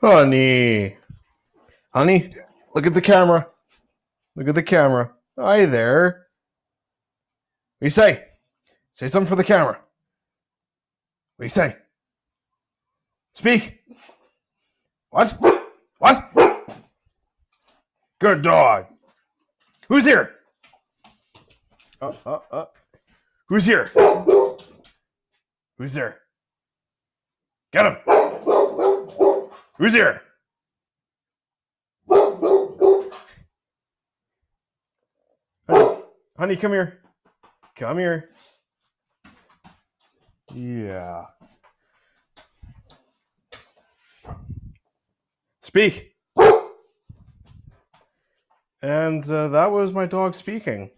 Honey. Honey, look at the camera. Look at the camera. Hi there. What do you say? Say something for the camera. What do you say? Speak. What? What? Good dog. Who's here? Uh, uh, uh. Who's here? Who's there? Get him. Who's here? Honey, honey, come here. Come here. Yeah. Speak. And uh, that was my dog speaking.